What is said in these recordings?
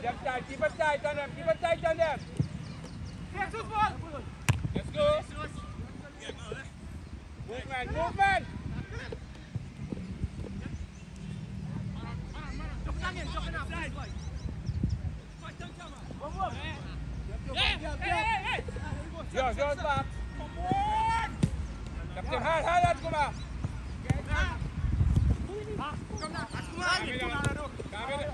Give us time, give tijd time on them, give on. Let's go. Movement, movement. Come on! Captain, hard, hard, hard, come on. Come on, come on. Come on, come on.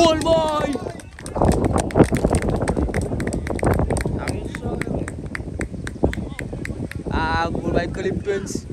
Goal boy! Ah, goal by Philippines.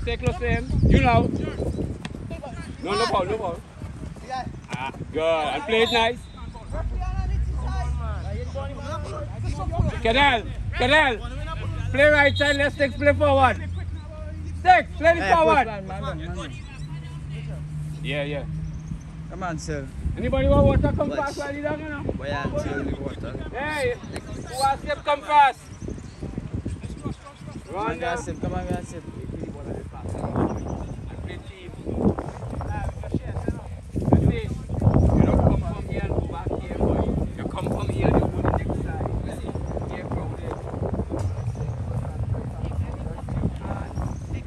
Him, stay close to him. You know. No, no foul, no foul. Ah, good. And play it nice. Canal, Canal. Play right side, let's take play forward. Six, play it forward. Yeah, yeah. Come on, sir. Anybody want water come fast while you down, you know? Boy, I'm water. Hey, who wants to come fast? Come Run on, down. Come on, Gassip. And play team. You see, you don't come from here and go back here, boy. You come from here and you go to the next side. You see, here crowded.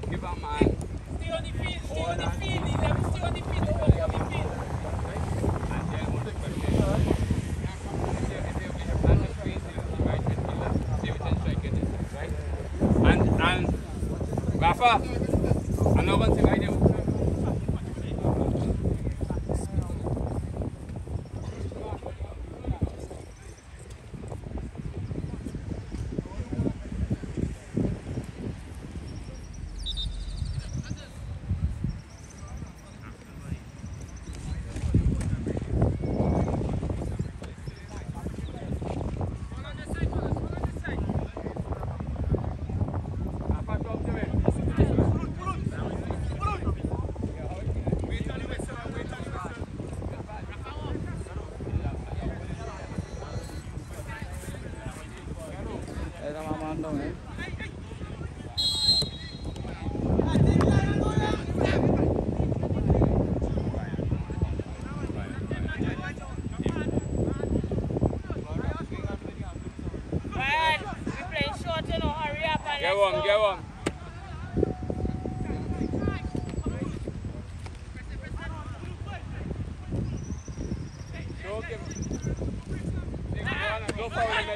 Give a man. Stay on the field, stay on the field, Eleven, stay on the field, don't walk on the field. And then what the question is, if they- if they- if they plan to create the right midfielder, they will then strike it, right? And, and, Rafa, foul him, man.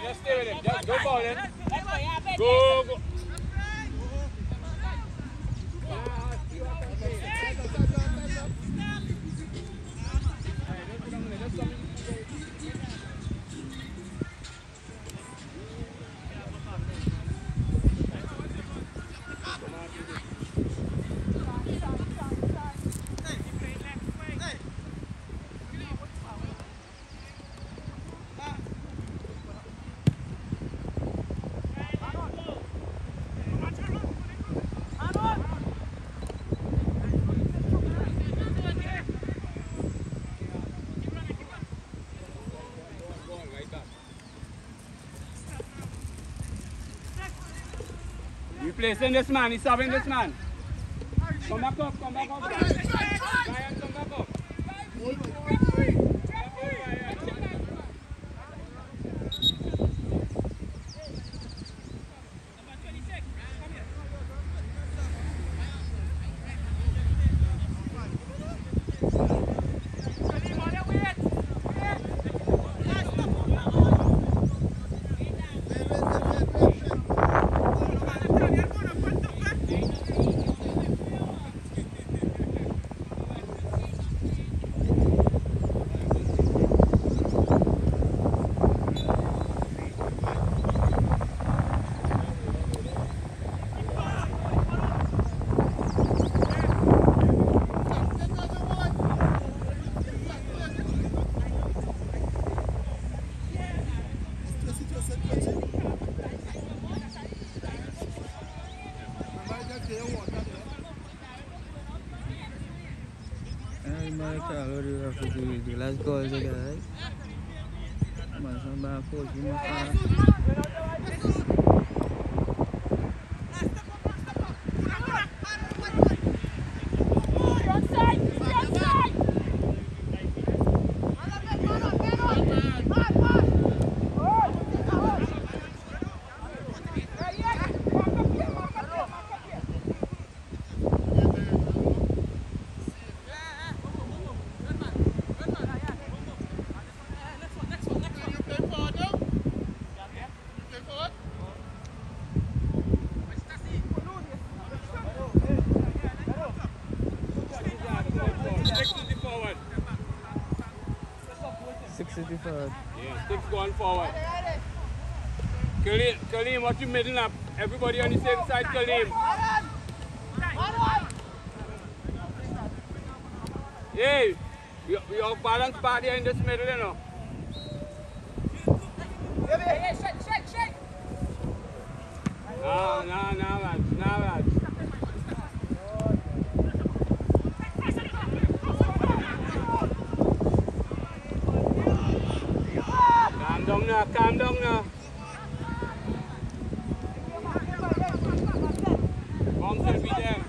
Just stay with him. Just don't foul him. Let's go, baby. Go, Replacing this man, he's serving this man. Come back up, come back up. Ryan, come back up. Ay, mereka lori di last je guys. Six to the forward. 65. Yeah, six going forward. Kalim, Kalim, what you middle up? Everybody on the same side, Kalim. Hey, your, your balance part here in this middle, you know. No, no, no, lads, no, lads. Calm down now, calm down now. Bombs will be there.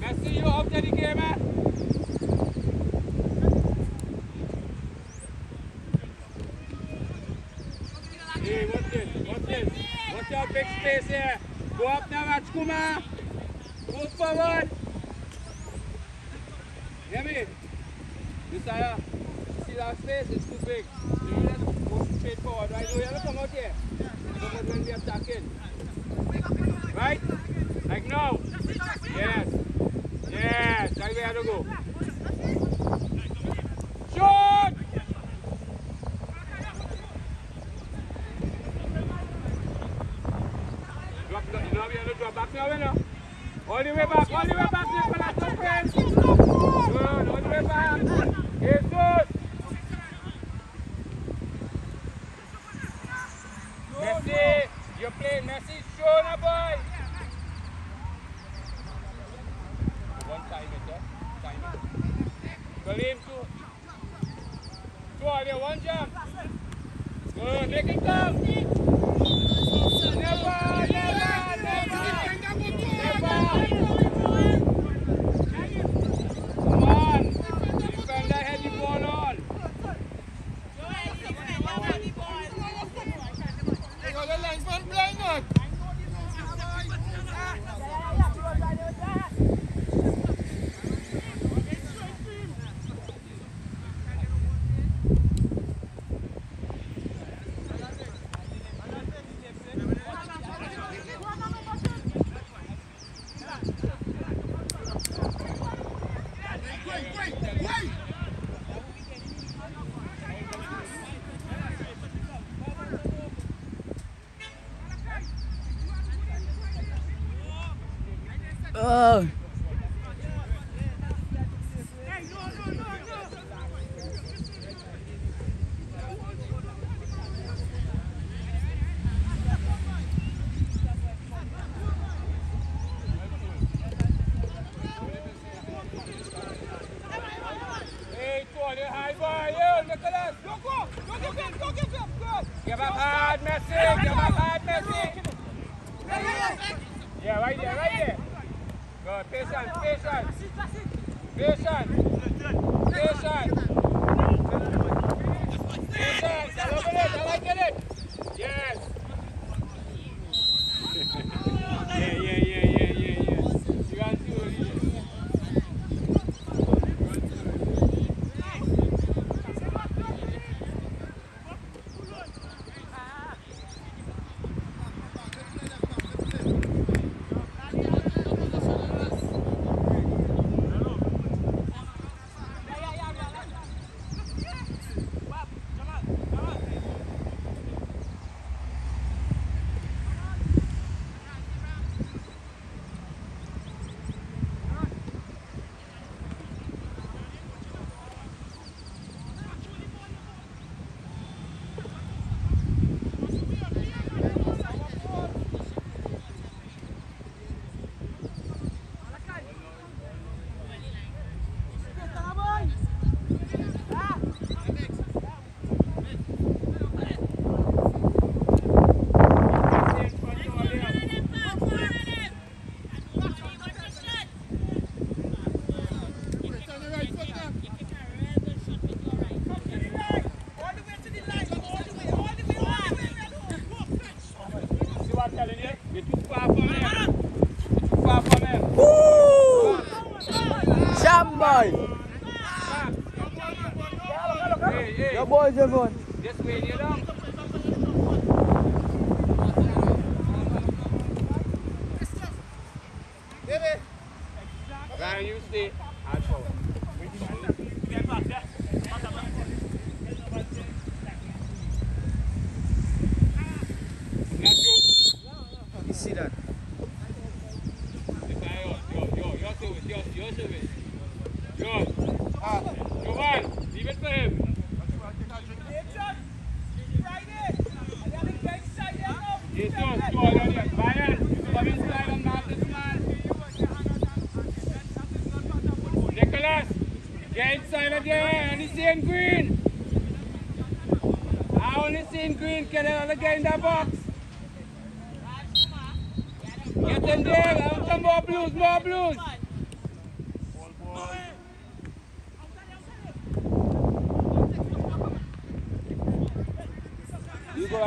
Messi, you out of the game, man. Hey, watch this, watch this. Watch out, big space here. Go up now, Rajkumar. Go forward. Hear me? Messiah, see too big. Straight forward, right? You have to come out here. When we are. Right? Like now. Yes. Yes. That's where to go. Shoot! Drop, you know we have to drop back now, you know? All the way back, all the way back, Nicolas, no friends. Good, all the way back. Jesus. Messi, you're playing Messi, show now, boy. One time it, yeah? Time it. Kalim, two. Two are there, one jump. Good, make it come. Oh.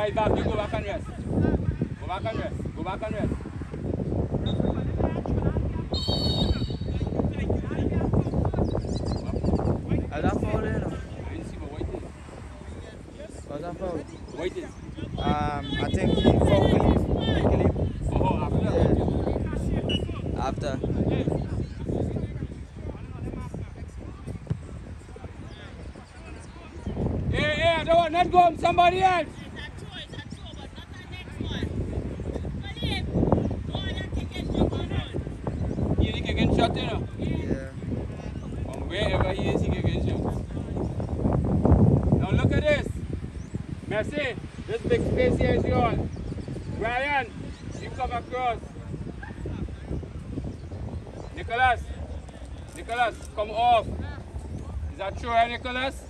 Right back. You go back and rest. Go back and rest. Go back and rest. How's foul there? I didn't see my white is. How's foul? White is. Um, I think he foul Philip. Oh, after that. After. Hey, hey, I don't want not go. Somebody else. He didn't get shot, you know. Yeah. From wherever he is, he can get shot. Now look at this. Messi, this big space here is yours. Brian, you come across. Nicholas, Nicholas, come off. Is that true, eh, Nicholas?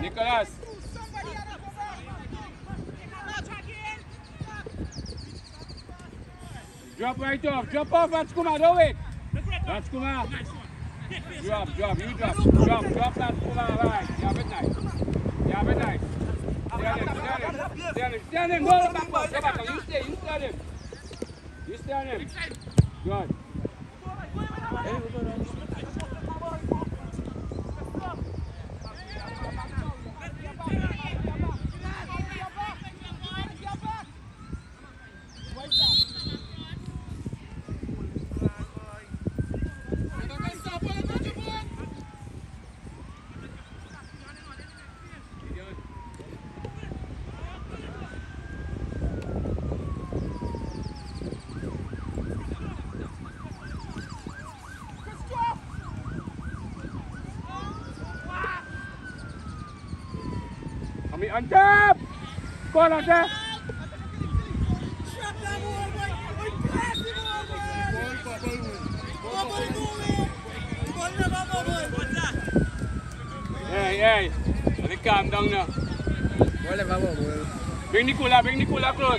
Nicholas, drop right off. Drop off, Rajkumar, don't wait. Rajkumar. Drop, drop, you drop, drop, drop Rajkumar, right. Nice. You have it nice. Stand him, stand him, stand him, go back, go back, you stay, you stand him. You stand him. Good. On top! Corner, sir. Hey, hey. I think calm down now. Boleh bawa bol. Bring Nicola, bring Nicola close.